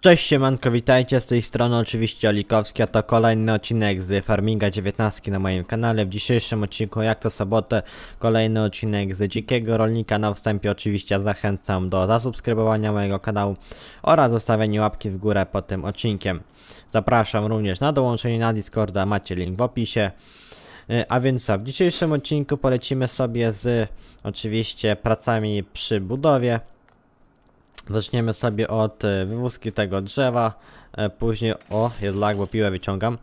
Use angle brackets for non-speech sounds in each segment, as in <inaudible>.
Cześć siemanko, witajcie z tej strony oczywiście Olikowski, a to kolejny odcinek z Farminga 19 na moim kanale. W dzisiejszym odcinku, jak to sobotę, kolejny odcinek z Dzikiego Rolnika. Na wstępie oczywiście zachęcam do zasubskrybowania mojego kanału oraz zostawienia łapki w górę pod tym odcinkiem. Zapraszam również na dołączenie na Discorda, macie link w opisie. Y, A więc co, w dzisiejszym odcinku polecimy sobie z oczywiście pracami przy budowie. Zaczniemy sobie od e, wywózki tego drzewa, e, później, o jest lag, bo piłę wyciągam,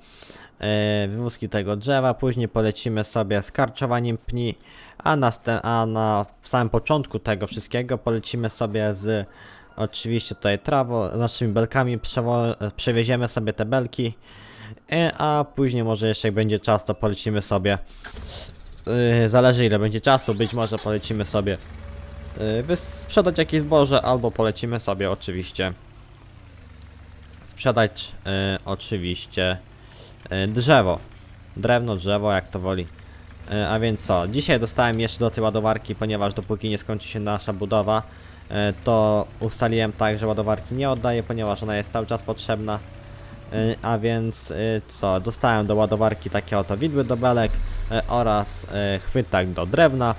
e, wywózki tego drzewa, później polecimy sobie z karczowaniem pni, a, następ, a na samym początku tego wszystkiego polecimy sobie z oczywiście tutaj trawo, z naszymi belkami przewieziemy sobie te belki, a później może jeszcze jak będzie czas to polecimy sobie, zależy ile będzie czasu, być może polecimy sobie sprzedać jakieś zboże, albo polecimy sobie oczywiście sprzedać y, oczywiście y, drzewo. Drewno, drzewo, jak to woli. Y, a więc co, dzisiaj dostałem jeszcze do tej ładowarki, ponieważ dopóki nie skończy się nasza budowa, y, to ustaliłem tak, że ładowarki nie oddaję, ponieważ ona jest cały czas potrzebna. Y, A więc y, co, dostałem do ładowarki takie oto widły do belek y, oraz y, chwytak do drewna.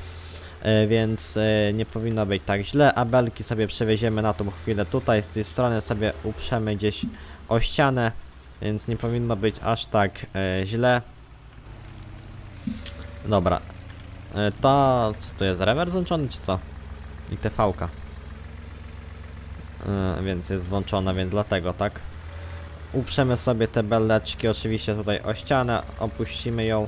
E, więc e, nie powinno być tak źle, a belki sobie przewieziemy na tą chwilę tutaj, z tej strony sobie uprzemy gdzieś o ścianę, więc nie powinno być aż tak e, źle. Dobra, to, co to jest, rewers włączony czy co? I TV-ka. Więc jest włączona, więc dlatego, tak? Uprzemy sobie te beleczki oczywiście tutaj o ścianę, opuścimy ją.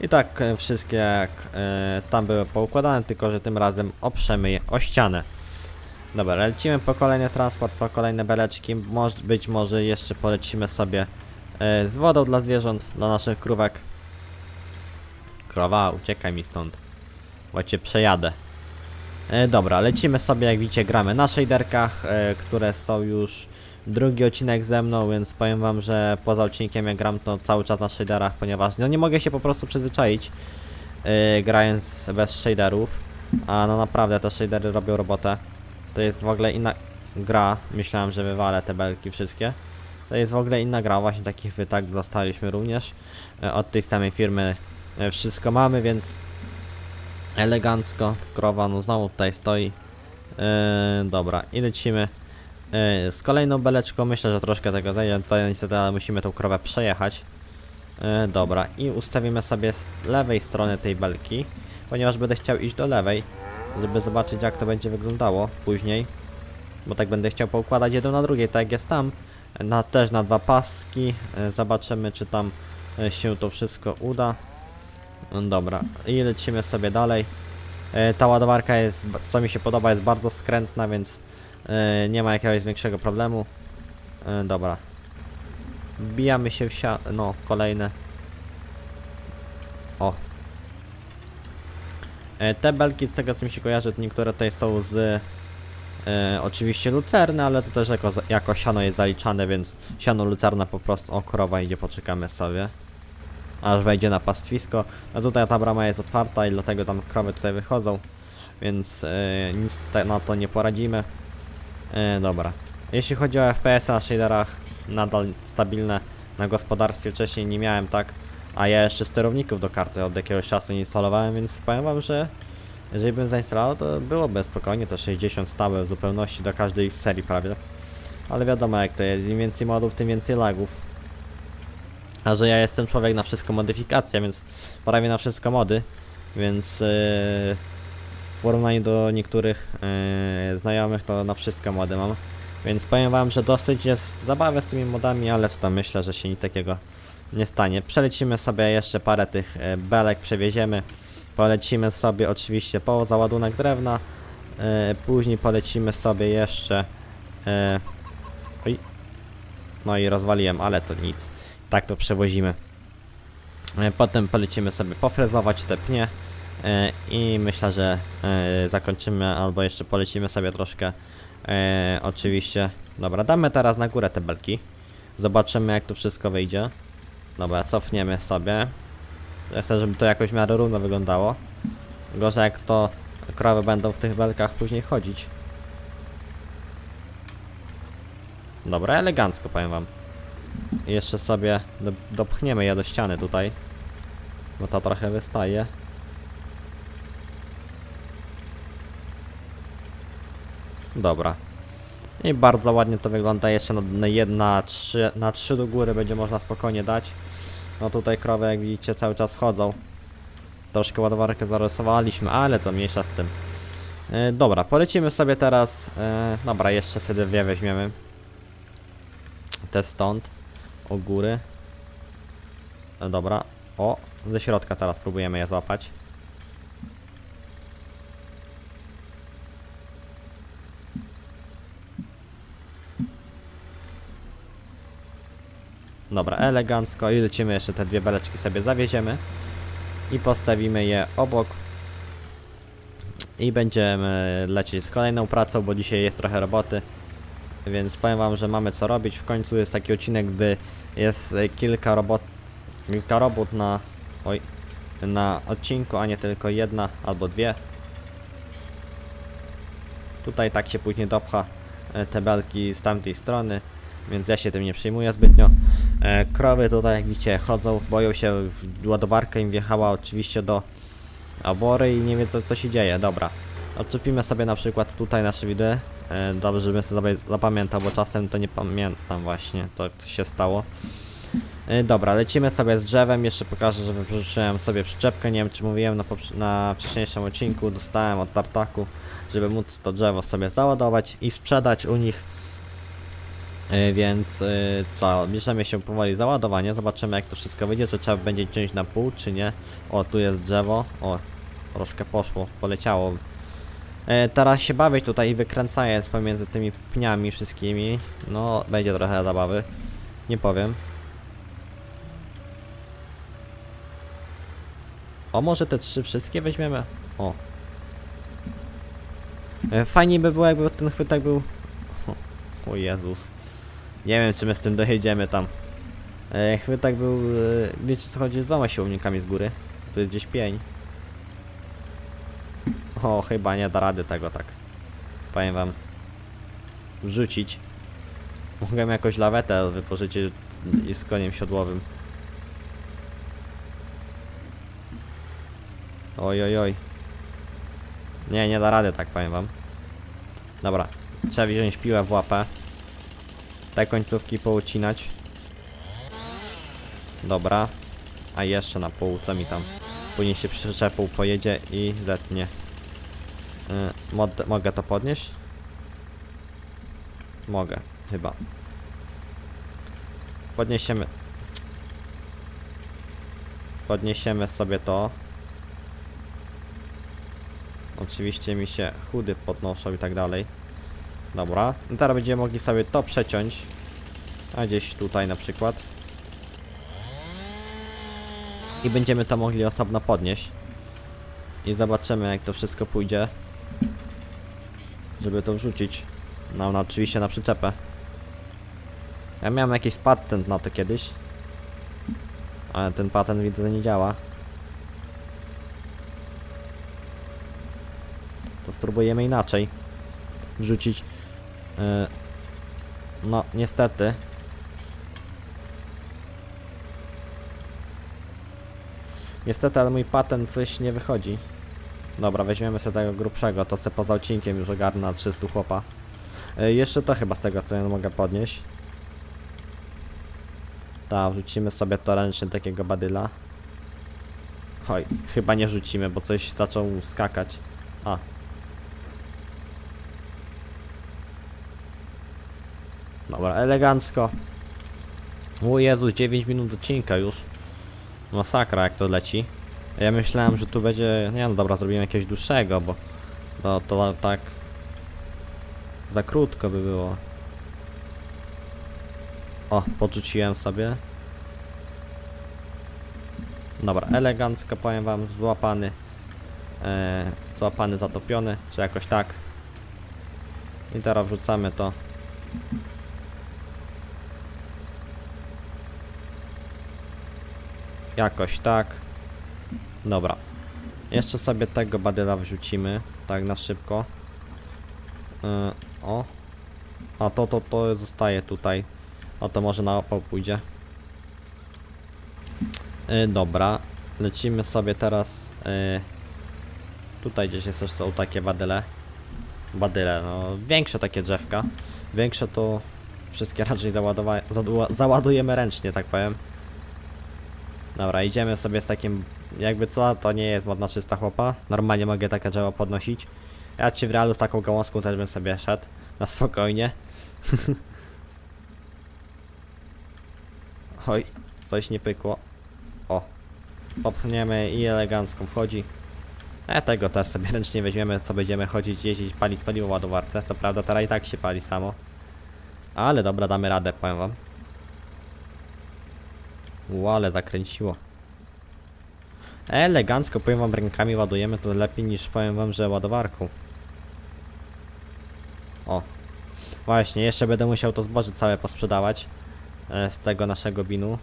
I tak e, wszystkie jak e, tam były poukładane, tylko że tym razem oprzemy je o ścianę. Dobra, lecimy po kolejny transport, po kolejne beleczki. Moż, być może jeszcze polecimy sobie e, z wodą dla zwierząt, dla naszych krówek. Krowa, uciekaj mi stąd, bo cię przejadę. E, dobra, lecimy sobie, jak widzicie, gramy na shaderkach, e, które są już drugi odcinek ze mną, więc powiem wam, że poza odcinkiem jak gram to cały czas na shaderach, ponieważ no nie mogę się po prostu przyzwyczaić yy, grając bez shaderów, a no naprawdę te shadery robią robotę. To jest w ogóle inna gra, myślałem, że wywalę te belki wszystkie. To jest w ogóle inna gra, właśnie takich wytak dostaliśmy również yy, od tej samej firmy. Yy, wszystko mamy, więc elegancko. Krowa no znowu tutaj stoi. Yy, dobra, i lecimy. Yy, z kolejną beleczką myślę, że troszkę tego zajdzie. Tutaj niestety, ale musimy tą krowę przejechać. Yy, dobra, i ustawimy sobie z lewej strony tej belki, ponieważ będę chciał iść do lewej, żeby zobaczyć jak to będzie wyglądało później. Bo tak będę chciał poukładać jedną na drugiej, tak jak jest tam. Na, też na dwa paski. Yy, zobaczymy czy tam się to wszystko uda. No dobra, i lecimy sobie dalej. Ta ładowarka jest, co mi się podoba, jest bardzo skrętna, więc yy, nie ma jakiegoś większego problemu. Yy, dobra. Wbijamy się w sia... no, kolejne. O. Yy, te belki, z tego co mi się kojarzy, niektóre tutaj są z... Oczywiście lucerny, ale to też jako, jako siano jest zaliczane, więc siano lucerna po prostu, o krowa idzie, poczekamy sobie aż wejdzie na pastwisko. No tutaj ta brama jest otwarta i dlatego tam krowy tutaj wychodzą, więc nic na to nie poradzimy. Yy, dobra. Jeśli chodzi o FPS na shaderach, nadal stabilne. Na gospodarstwie wcześniej nie miałem tak, a ja jeszcze sterowników do karty od jakiegoś czasu nie instalowałem, więc powiem wam, że jeżeli bym zainstalował, to byłoby spokojnie to 60 stałe w zupełności do każdej serii prawie. Ale wiadomo jak to jest, im więcej modów, tym więcej lagów. A że ja jestem człowiek na wszystko modyfikacja, więc prawie na wszystko mody, więc yy, porównaniu do niektórych yy, znajomych to na wszystko mody mam. Więc powiem wam, że dosyć jest zabawy z tymi modami, ale to myślę, że się nic takiego nie stanie. Przelecimy sobie jeszcze parę tych yy, belek, przewieziemy. Polecimy sobie oczywiście po załadunek drewna. Yy, później polecimy sobie jeszcze... Yy. No i rozwaliłem, ale to nic tak to przewozimy. E, Potem polecimy sobie pofrezować te pnie e, i myślę, że e, zakończymy albo jeszcze polecimy sobie troszkę e, oczywiście. Dobra, damy teraz na górę te belki. Zobaczymy jak to wszystko wyjdzie. Dobra, cofniemy sobie. Ja chcę, żeby to jakoś w miarę równo wyglądało. Gorzej jak to krowy będą w tych belkach później chodzić. Dobra, elegancko powiem wam. I Jeszcze sobie do, dopchniemy je do ściany tutaj. Bo to trochę wystaje. Dobra. I bardzo ładnie to wygląda. Jeszcze na, na, jedna, trzy, na trzy do góry będzie można spokojnie dać. No tutaj krowy jak widzicie cały czas chodzą. Troszkę ładowarkę zarysowaliśmy, ale to mniejsza z tym. E, dobra, polecimy sobie teraz. E, dobra, jeszcze sobie dwie weźmiemy. Te stąd. O góry. E, dobra. O, ze środka teraz próbujemy je złapać. Dobra, elegancko. I lecimy jeszcze te dwie beleczki sobie zawieziemy. I postawimy je obok. I będziemy lecieć z kolejną pracą, bo dzisiaj jest trochę roboty. Więc powiem wam, że mamy co robić. W końcu jest taki odcinek, gdy jest kilka robot kilka robót na oj na odcinku, a nie tylko jedna albo dwie. Tutaj tak się później dopcha e, te belki z tamtej strony więc ja się tym nie przejmuję zbytnio. E, krowy tutaj jak widzicie chodzą, boją się, ładowarka im wjechała oczywiście do obory i nie wiedzą co się dzieje, dobra. Odczepimy sobie na przykład tutaj nasze widły, e, dobrze żebym sobie zapamiętał, bo czasem to nie pamiętam właśnie, to co się stało. E, dobra, lecimy sobie z drzewem, jeszcze pokażę, że wypożyczyłem sobie przyczepkę, nie wiem czy mówiłem na, na wcześniejszym odcinku, dostałem od tartaku, żeby móc to drzewo sobie załadować i sprzedać u nich Więc e, co, bierzemy się powoli załadowanie, zobaczymy jak to wszystko wyjdzie, czy trzeba będzie ciąć na pół, czy nie. O, tu jest drzewo, o, troszkę poszło, poleciało. E, Teraz się bawić tutaj i wykręcając pomiędzy tymi pniami wszystkimi, no będzie trochę zabawy, nie powiem. O, może te trzy wszystkie weźmiemy? O. E, Fajnie by było jakby ten chwytak był... O Jezus. Nie wiem, czy my z tym dojedziemy tam. E, chwytak był... E, wiecie co chodzi z dwoma siłownikami z góry? Tu jest gdzieś pień. O, chyba nie da rady tego tak. Powiem wam. Wrzucić. Mogę jakąś lawetę wypożyczyć i z koniem siodłowym. Oj, oj, oj. Nie, nie da rady tak, powiem wam. Dobra, trzeba wziąć piłę w łapę. Te końcówki poucinać. Dobra. A jeszcze na pół, co mi tam? Później się przyczepą pojedzie i zetnie. Mod, mogę to podnieść? Mogę, chyba. Podniesiemy. Podniesiemy sobie to. Oczywiście mi się chudy podnoszą i tak dalej. Dobra, no teraz będziemy mogli sobie to przeciąć. A gdzieś tutaj na przykład. I będziemy to mogli osobno podnieść. I zobaczymy jak to wszystko pójdzie. Żeby to wrzucić. No, no oczywiście na przyczepę. Ja miałem jakiś patent na to kiedyś. Ale ten patent widzę nie działa. To spróbujemy inaczej. Wrzucić no, niestety. Niestety, ale mój patent coś nie wychodzi. Dobra, weźmiemy sobie tego grubszego, to sobie poza odcinkiem już ogarnę na 300 chłopa. Yy, jeszcze to chyba z tego, co ja mogę podnieść. Tak, wrzucimy sobie to ręcznie takiego badyla. Oj, chyba nie wrzucimy, bo coś zaczął skakać. A, Dobra, elegancko. O Jezus, 9 minut odcinka już. Masakra jak to leci. Ja myślałem, że tu będzie... Nie no dobra, zrobimy jakiegoś dłuższego, bo... To, to tak... Za krótko by było. O, podrzuciłem sobie. Dobra, elegancko powiem wam, złapany. E, złapany, zatopiony, czy jakoś tak. I teraz wrzucamy to Jakoś tak. Dobra. Jeszcze sobie tego badyla wrzucimy. Tak na szybko. Yy, o. A to, to, to zostaje tutaj. O to może na opał pójdzie. Yy, dobra. Lecimy sobie teraz. Yy, tutaj gdzieś jest też są takie badyle. Badyle, no większe takie drzewka. Większe to wszystkie raczej załadowa załadujemy ręcznie, tak powiem. Dobra, idziemy sobie z takim, jakby co, to nie jest modna czysta chłopa. Normalnie mogę takie drzewo podnosić. Ja ci w realu z taką gałązką też bym sobie szedł. <laughs> Na spokojnie. <laughs> Oj, coś nie pykło. O, popchniemy i elegancko wchodzi. E, tego też sobie ręcznie weźmiemy, co będziemy chodzić, jeździć, palić paliwo w ładowarce. Co prawda teraz i tak się pali samo. Ale dobra, damy radę, powiem wam. Ło, ale zakręciło. Elegancko, powiem wam, rękami ładujemy to lepiej niż powiem wam, że ładowarką. O. Właśnie, jeszcze będę musiał to zboże całe posprzedawać. E, z tego naszego binu.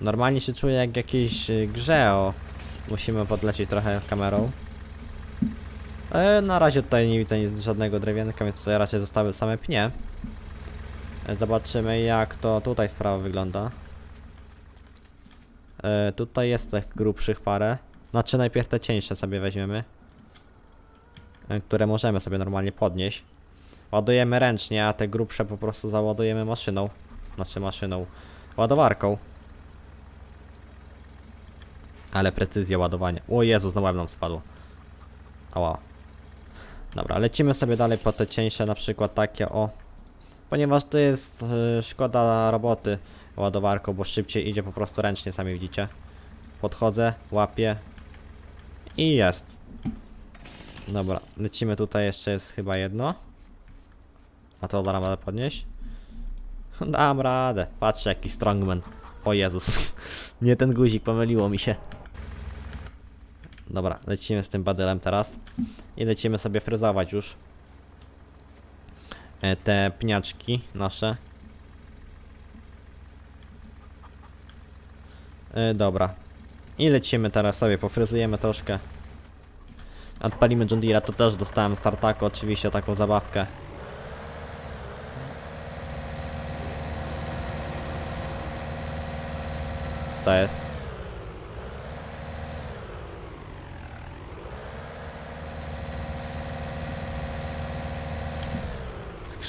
Normalnie się czuję jak w jakiejś y, grze, o. Musimy podlecieć trochę kamerą. E, na razie tutaj nie widzę nic, żadnego drewienka, więc tutaj raczej zostały same pnie. E, zobaczymy jak to tutaj sprawa wygląda. E, tutaj jest tych grubszych parę. Znaczy najpierw te cieńsze sobie weźmiemy. E, które możemy sobie normalnie podnieść. Ładujemy ręcznie, a te grubsze po prostu załadujemy maszyną. Znaczy maszyną. Ładowarką. Ale precyzja ładowania. O Jezu, znowu nam spadło. Ała. Dobra, lecimy sobie dalej po te cieńsze, na przykład takie o. Ponieważ to jest y, szkoda roboty ładowarką, bo szybciej idzie po prostu ręcznie, sami widzicie. Podchodzę, łapię i jest. Dobra, lecimy tutaj, jeszcze jest chyba jedno. A to dam radę podnieść? Dam radę, patrzę jaki strongman. O Jezus, <laughs> nie ten guzik, pomyliło mi się. Dobra, lecimy z tym badylem teraz. I lecimy sobie fryzować już. E, te pniaczki nasze. E, dobra. I lecimy teraz sobie, pofryzujemy troszkę. Odpalimy John Deere'a, to też dostałem w startaku oczywiście taką zabawkę. Co jest?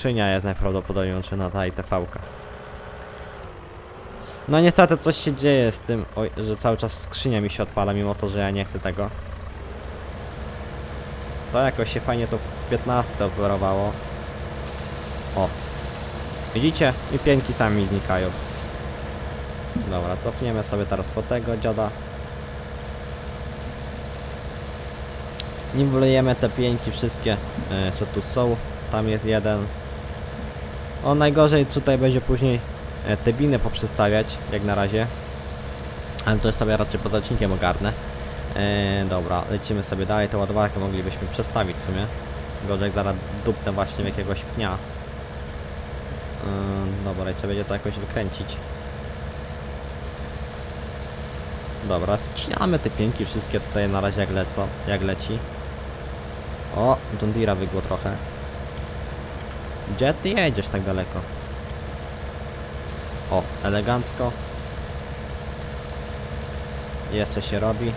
Skrzynia jest najprawdopodobniej łączona ta ITV-ka. No niestety coś się dzieje z tym, oj, że cały czas skrzynia mi się odpala, mimo to, że ja nie chcę tego. To jakoś się fajnie to w 15 operowało. O. Widzicie? I pięki sami znikają. Dobra, cofniemy sobie teraz po tego dzioda. Nim wlejemy te pięki wszystkie, e, co tu są. Tam jest jeden. O, najgorzej tutaj będzie później e, te biny poprzestawiać, jak na razie. Ale to jest sobie raczej poza odcinkiem ogarnę. E, dobra, lecimy sobie dalej. Tę ładowarkę moglibyśmy przestawić w sumie. Gorzej zaraz dupnę właśnie w jakiegoś pnia. E, dobra, i trzeba będzie to jakoś wykręcić. Dobra, ścinamy te pięki wszystkie tutaj na razie jak lecą, jak leci. O, John Deere'a wygło trochę. Gdzie ty jedziesz tak daleko? O, elegancko. Jeszcze się robi.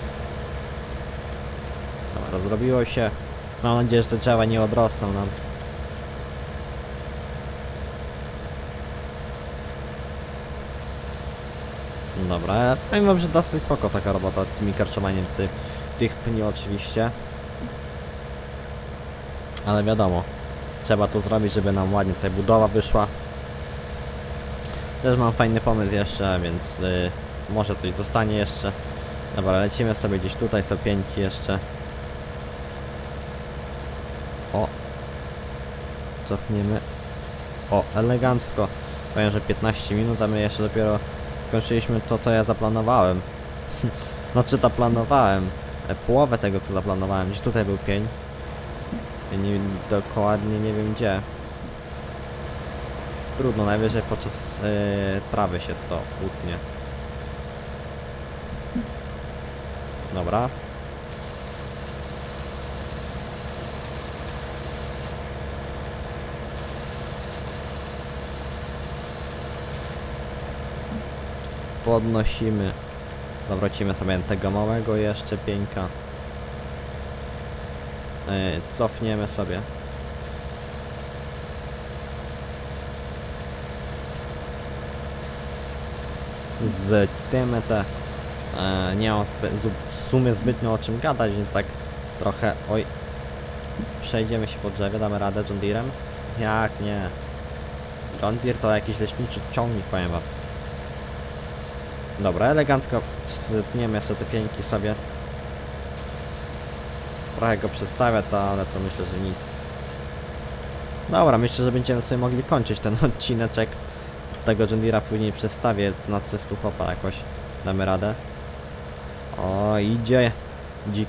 Dobra, zrobiło się. Mam nadzieję, że te drzewa nie odrosną nam. Dobra, ja powiem wam, że dosyć spoko taka robota tymi karczowaniem ty, tych pni oczywiście. Ale wiadomo, trzeba to zrobić, żeby nam ładnie tutaj budowa wyszła. Też mam fajny pomysł jeszcze, więc y, może coś zostanie jeszcze. Dobra, lecimy sobie gdzieś tutaj, są pięki jeszcze. O! Cofniemy. O, elegancko. Powiem, że 15 minut, a my jeszcze dopiero skończyliśmy to, co ja zaplanowałem. <laughs> no czy to planowałem? E, Połowę tego, co zaplanowałem. Gdzieś tutaj był pień. Nie, dokładnie nie wiem gdzie. Trudno, najwyżej podczas e, yy, prawy się to utnie. Dobra. Podnosimy. Zawrócimy sobie tego małego jeszcze pieńka. Yy, cofniemy sobie. Z tym te e, nie mam w sumie zbytnio o czym gadać, więc tak trochę oj przejdziemy się po drzewie, damy radę John Deerem? Jak nie? John Deere to jakiś leśniczy ciągnik, powiem wam. Dobra, elegancko zetniemy jeszcze te pieńki sobie. Trochę go przedstawia to, ale to myślę, że nic. Dobra, myślę, że będziemy sobie mogli kończyć ten <laughs> odcineczek. Tego John Deere'a później przestawię na 300 chopa jakoś. Damy radę. O, idzie dzik.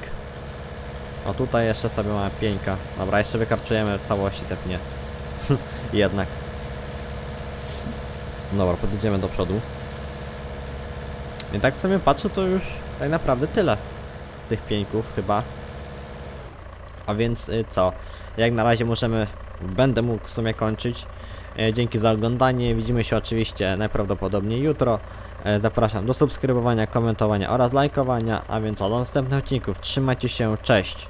O, tutaj jeszcze sobie mamy pieńka. Dobra, jeszcze wykarczujemy w całości te pnie. <laughs> Jednak. Dobra, podjedziemy do przodu. I tak sobie patrzę, to już tak naprawdę tyle z tych pieńków chyba. A więc y, co? Jak na razie możemy, będę mógł w sumie kończyć. E, Dzięki za oglądanie. Widzimy się oczywiście najprawdopodobniej jutro. E, Zapraszam do subskrybowania, komentowania oraz lajkowania. A więc do następnych odcinków. Trzymajcie się, cześć!